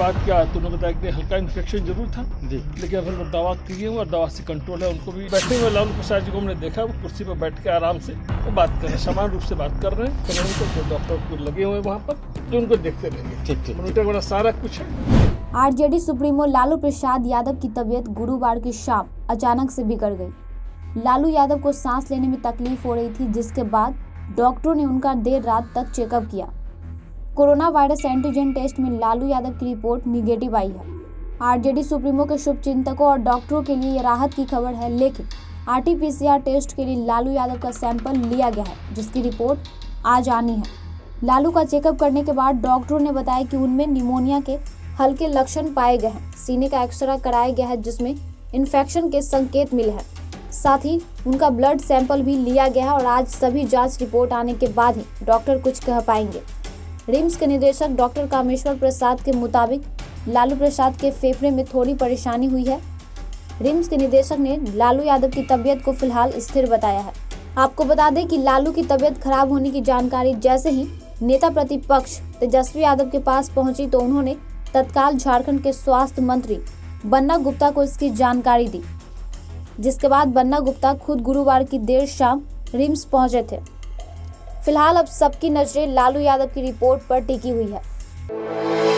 बात किया तो उन्होंने बताया कि हल्का इन्फेक्शन ज़रूर था। जी। लेकिन अभी वो दवा किए हुए और दवा से कंट्रोल है उनको भी बैठे हुए लालू प्रसाद जी को हमने देखा वो कुर्सी पर बैठ के आराम से वो बात कर रहे हैं समान रूप से बात कर रहे हैं। तो डॉक्टर को लगे हुए वहाँ पर जो उनको देखते रहेंगे। ठीक ठीक मॉनिटर वाला सारा कुछ है। आरजेडी सुप्रीमो लालू प्रसाद यादव की तबीयत गुरुवार की शाम अचानक से बिगड़ गई। लालू यादव को सांस लेने में तकलीफ़ हो रही थी जिसके बाद डॉक्टरों ने उनका देर रात तक चेकअप किया। कोरोना वायरस एंटीजन टेस्ट में लालू यादव की रिपोर्ट निगेटिव आई है। आरजेडी सुप्रीमो के शुभचिंतकों और डॉक्टरों के लिए राहत की खबर है, लेकिन आरटीपीसीआर टेस्ट के लिए लालू यादव का सैंपल लिया गया है, जिसकी रिपोर्ट आज आनी है। लालू का चेकअप करने के बाद डॉक्टरों ने बताया कि उनमें निमोनिया के हल्के लक्षण पाए गए हैं। सीने का एक्सरे कराया गया है, जिसमें इन्फेक्शन के संकेत मिले हैं। साथ ही उनका ब्लड सैंपल भी लिया गया है और आज सभी जाँच रिपोर्ट आने के बाद ही डॉक्टर कुछ कह पाएँगे। रिम्स के निदेशक डॉक्टर कामेश्वर प्रसाद के मुताबिक लालू प्रसाद के फेफड़े में थोड़ी परेशानी हुई है। रिम्स के निदेशक ने लालू यादव की तबीयत को फ़िलहाल स्थिर बताया है। आपको बता दें कि लालू की तबीयत खराब होने की जानकारी जैसे ही नेता प्रतिपक्ष तेजस्वी यादव के पास पहुँची तो उन्होंने तत्काल झारखंड के स्वास्थ्य मंत्री बन्ना गुप्ता को इसकी जानकारी दी, जिसके बाद बन्ना गुप्ता खुद गुरुवार की देर शाम रिम्स पहुँचे थे। फ़िलहाल अब सबकी नज़रें लालू यादव की रिपोर्ट पर टिकी हुई है।